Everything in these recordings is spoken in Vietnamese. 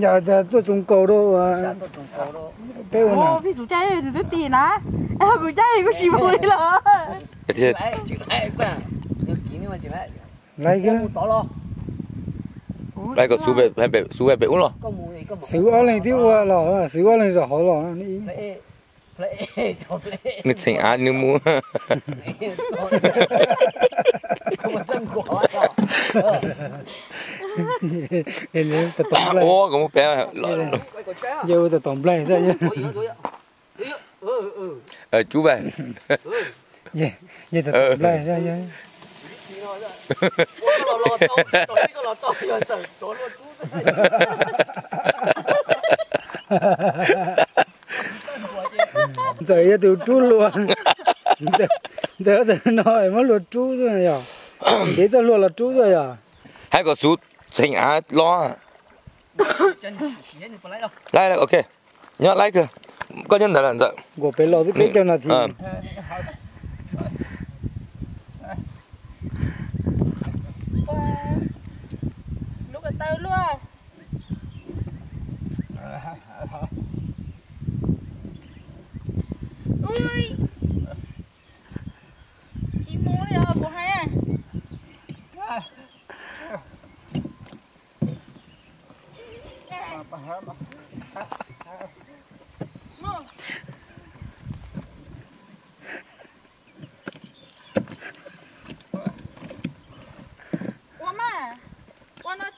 giờ tôi trồng cầu đâu ờ, à bêu nè ô phi chủ chơi thì tôi tiền á. Em chủ chơi cái gì vui lắm. Thiệt. Lấy cái gì lấy cái số bể hay bể số bể bể uống rồi số ở lên tiêu qua lò số ở lên rồi hỏi lò đi. Người thành an như mua? Không có chân quả lên lên tập tổng lên ô cũng một bé lợn dạ. vô tập tổng lên ra nhá ờ chú về. Nhé nhé tập tổng lên ra nhá giờ tôi chú luôn. Giờ giờ nói mà luôn chú rồi à để giờ luôn là chú rồi à hai cái sút. Sánh á lo Lai là ok. Nhớ lai kìa. Có nhân là dạ Gỗ bế lo giúp biết ừ. cho là thì Lúc ở tao luôn Ui.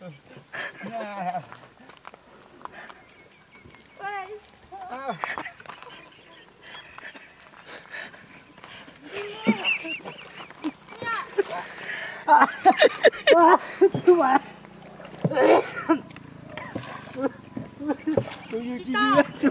qua nó chị. Ui. Ồ,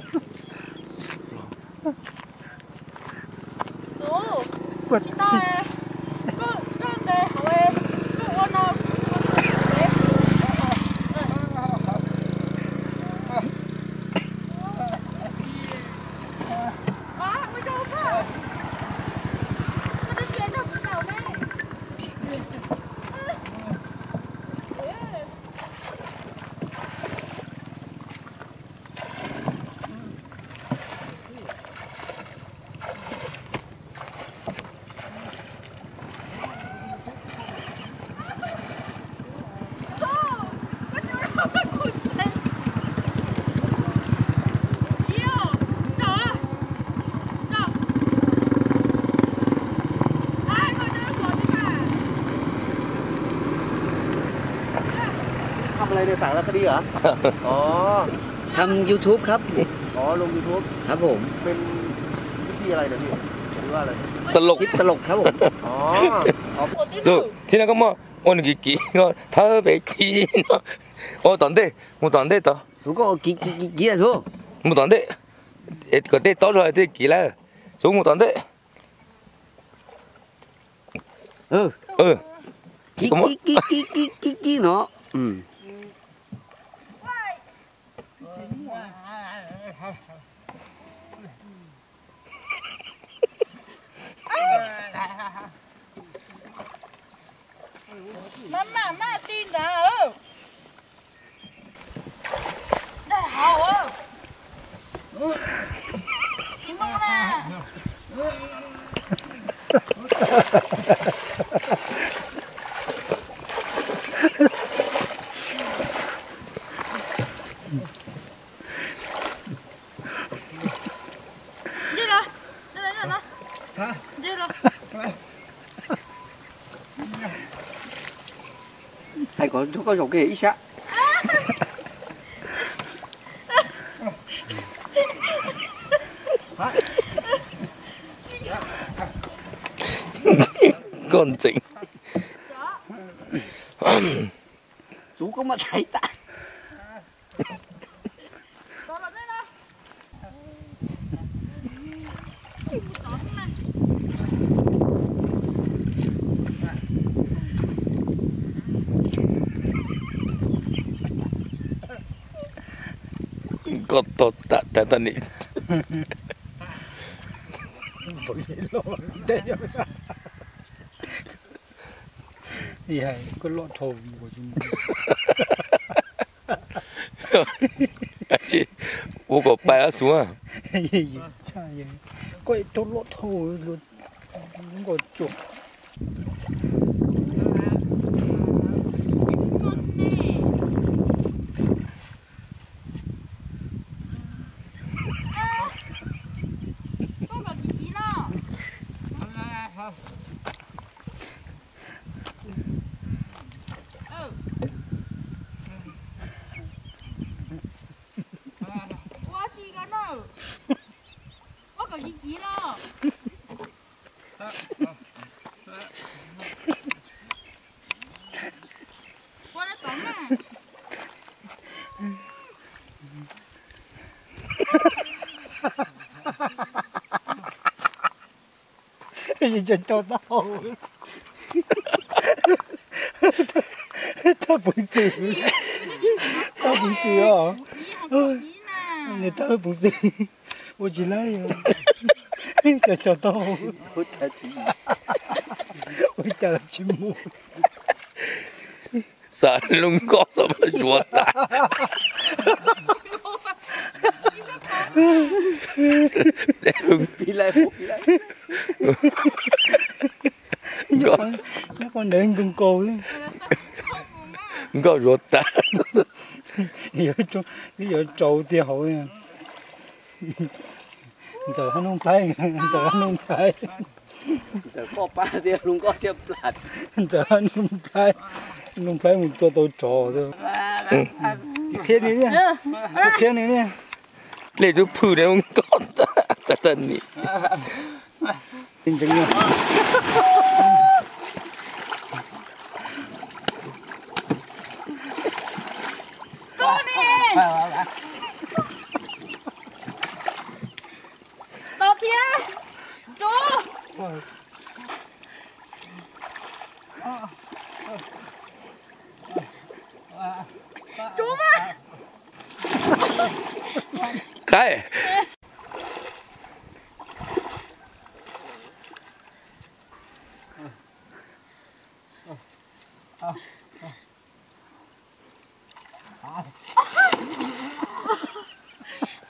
อะไรในยสารคดีเหรอ อ๋อ ทำ YouTube ครับ อ๋อ ลงยูทูบครับผม เป็นวิธีอะไรเนี่ยพี่หรือว่าอะไร ตลกคิปตลกครับผม อ๋อสุที่อ๋อそうティナがอうおにぎきの食べきのおたんでもうたตอนเด็กต่อกิ๊กกิ๊กกิ๊กกิ๊กอะโซもうたんでえっこでとらできらそうもうたんでเออうんมตอนเด็กเออเออกิ๊กกิ๊กกิ๊กเนาะอืม Mama, ma tin đã ừ. Đây hào ừ. Chị mua nè. Đi rồi. Đi rồi, đi rồi. Đi rồi. 아이고 저거 저게 이샤 con chỉnh chú có mà thấy ta. Có tốt tạ tạ tạ nị yeah, có lọ thầu của chúng chị bố có bài đã xuống à Dạ, cha. Có lọ thầu luôn. Không có chuột. cái nó Có còn gì gì đó Quá nó tổng à Gì cho cho tao. Tao bụng xì. Tao bụng xì à? 你还不急呢 Người ta bụng xì. Tôi chỉ lấy cho cho tao. Ôi trời là chim mù. sao lung có sao mà chuột tạ để lung Đi lại đi Nó còn đến con cô ấy. có chuột tạ Giờ trâu, giờ trâu thì hậu nha. Giờ hắn không phải, giờ hắn không phải, Giờ có ba thì luôn có tiếp lạt. giờ hắn không phải, không phải một tôi tôi trò thôi. Thế này nha, thế này nha. lấy chút phư để không có tạ tạ tạ nị Chính chính cái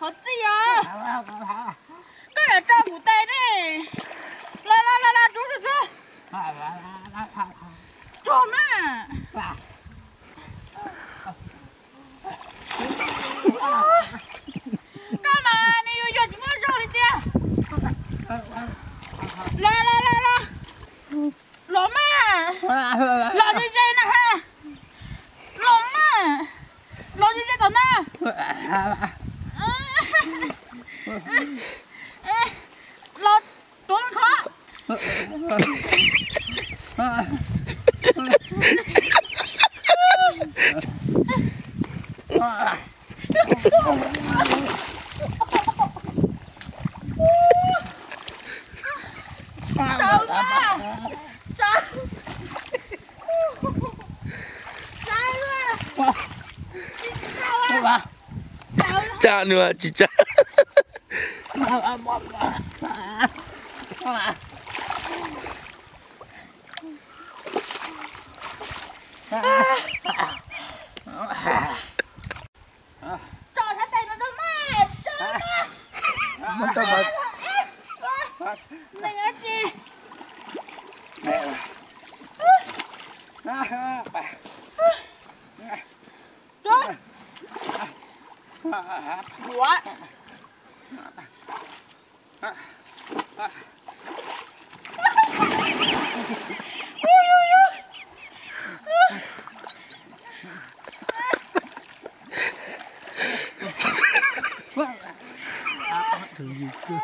Oh gì à Cái là trâu của tên đi La la la la chú chú chú Chú mà Cái mà này yêu yêu chúng nó rồi đi tia La la la la Lỗ mà Lỗ đi chơi nè ha. Lỗ mà Lỗ đi chơi tao nè Lột tuổi khó Đâu ra Sao Sao ra Sao ra Sao ra cha. Nữa chị cha Trời hả tay nó đâu mà Trời mà Mình ta bật. Đừng ở chi Trời Ủa Sự gì cơ.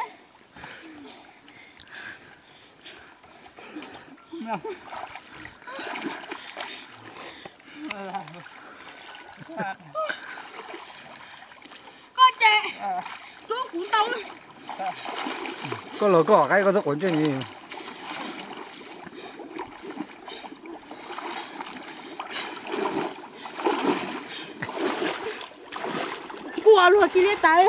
Con trẻ Chú cũng tông Có lỡ có cái có rất ổn gì. Ủa lò lùa kia liệt tay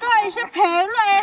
Trời sẽ phế rồi